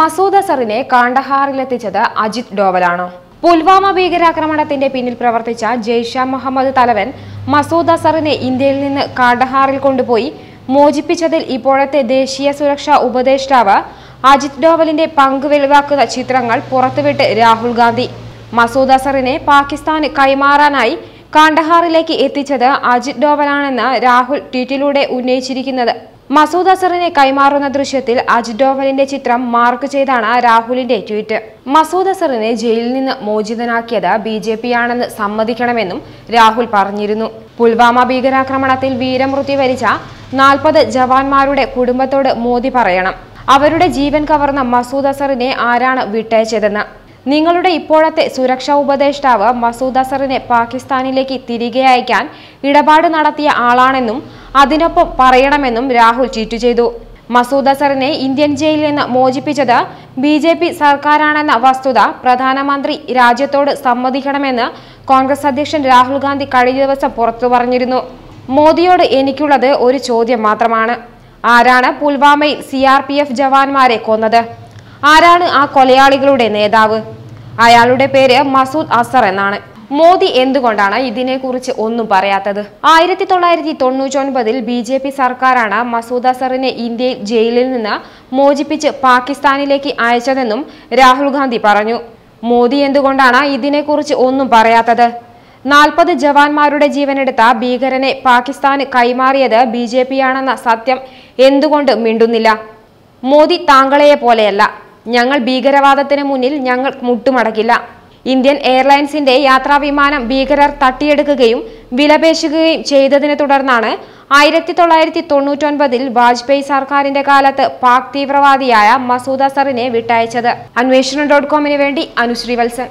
മസൂദ് അസറിനെ കാണ്ഡഹാറിലെത്തിച്ചത് അജിത് ഡോവലാണ്. പുൽവാമ ഭീകരാക്രമണത്തിന്റെ പിന്നിൽ പ്രവർത്തിച്ച ജെയ്ഷ മുഹമ്മദ് തലവൻ മസൂദ് അസറിനെ ഇന്ത്യയിൽ നിന്ന് കാണ്ഡഹാറിൽ കൊണ്ടുപോയി മോചിപ്പിച്ചതിൽ ഇപ്പോഴത്തെ ദേശീയ സുരക്ഷാ ഉപദേഷ്ടാവ് അജിത് ഡോവലിന്റെ പങ്ക് വെളിവാക്കുന്ന ചിത്രങ്ങൾ പുറത്തുവിട്ട് രാഹുൽ ഗാന്ധി. മസൂദ് അസറിനെ പാകിസ്ഥാന് കൈമാറാനായി കാണ്ഡഹാറിലേക്ക് എത്തിച്ചത് അജിത് ഡോവലാണെന്ന് രാഹുൽ ട്വീറ്റിലൂടെ ഉന്നയിച്ചിരിക്കുന്നത്. മസൂദ് അസറിനെ കൈമാറുന്ന ദൃശ്യത്തിൽ അജിത് ഡോവലിന്റെ ചിത്രം മാർക്ക് ചെയ്താണ് രാഹുലിന്റെ ട്വീറ്റ്. മസൂദ് അസറിനെ ജയിലിൽ നിന്ന് മോചിതനാക്കിയത് ബി ജെ പി ആണെന്ന് സമ്മതിക്കണമെന്നും രാഹുൽ പറഞ്ഞിരുന്നു. പുൽവാമ ഭീകരാക്രമണത്തിൽ വീരമൃത്യു വരിച്ച നാൽപ്പത് ജവാന്മാരുടെ കുടുംബത്തോട് മോദി പറയണം. അവരുടെ ജീവൻ കവർന്ന മസൂദ് അസറിനെ ആരാണ് വിട്ടയച്ചതെന്ന്. നിങ്ങളുടെ ഇപ്പോഴത്തെ സുരക്ഷാ ഉപദേഷ്ടാവ് മസൂദ് അസറിനെ പാകിസ്ഥാനിലേക്ക് തിരികെ അയക്കാൻ ഇടപാട് നടത്തിയ ആളാണെന്നും അതിനൊപ്പം പറയണമെന്നും രാഹുൽ ട്വീറ്റ് ചെയ്തു. മസൂദ് അസറിനെ ഇന്ത്യൻ ജയിലിൽ നിന്ന് മോചിപ്പിച്ചത് ബി ജെ പി സർക്കാരാണെന്ന വസ്തുത പ്രധാനമന്ത്രി രാജ്യത്തോട് സമ്മതിക്കണമെന്ന് കോൺഗ്രസ് അധ്യക്ഷൻ രാഹുൽ ഗാന്ധി കഴിഞ്ഞ ദിവസം പുറത്തു പറഞ്ഞിരുന്നു. മോദിയോട് എനിക്കുള്ളത് ഒരു ചോദ്യം മാത്രമാണ്. ആരാണ് പുൽവാമയിൽ സി ആർ പി എഫ് ജവാന്മാരെ കൊന്നത്? ആരാണ് ആ കൊലയാളികളുടെ നേതാവ്? അയാളുടെ പേര് മസൂദ് അസർ എന്നാണ്. മോദി എന്തുകൊണ്ടാണ് ഇതിനെക്കുറിച്ച് ഒന്നും പറയാത്തത്? ആയിരത്തി തൊള്ളായിരത്തി തൊണ്ണൂറ്റൊൻപതിൽ ബി ജെ പി സർക്കാരാണ് മസൂദ് അസറിനെ ഇന്ത്യയിൽ ജയിലിൽ നിന്ന് മോചിപ്പിച്ച് പാകിസ്ഥാനിലേക്ക് അയച്ചതെന്നും രാഹുൽ ഗാന്ധി പറഞ്ഞു. മോദി എന്തുകൊണ്ടാണ് ഇതിനെക്കുറിച്ച് ഒന്നും പറയാത്തത്? നാൽപ്പത് ജവാന്മാരുടെ ജീവനെടുത്ത ഭീകരനെ പാകിസ്ഥാന് കൈമാറിയത് ബി ജെ പി ആണെന്ന സത്യം എന്തുകൊണ്ട് മിണ്ടുന്നില്ല? മോദി താങ്കളെയെ പോലെയല്ല ഞങ്ങൾ ഭീകരവാദത്തിന് മുന്നിൽ ഞങ്ങൾ മുട്ടുമടക്കില്ല. ഇന്ത്യൻ എയർലൈൻസിന്റെ യാത്രാവിമാനം ഭീകരർ തട്ടിയെടുക്കുകയും വിലപേശുകയും ചെയ്തതിനെ തുടർന്നാണ് ആയിരത്തി തൊള്ളായിരത്തി തൊണ്ണൂറ്റൊൻപതിൽ വാജ്പേയി സർക്കാരിന്റെ കാലത്ത് പാക് തീവ്രവാദിയായ മസൂദ് അസറിനെ വിട്ടയച്ചത്. അന്വേഷണം ഡോട്ട് കോമിന് വേണ്ടി അനുശ്രീ വത്സൻ.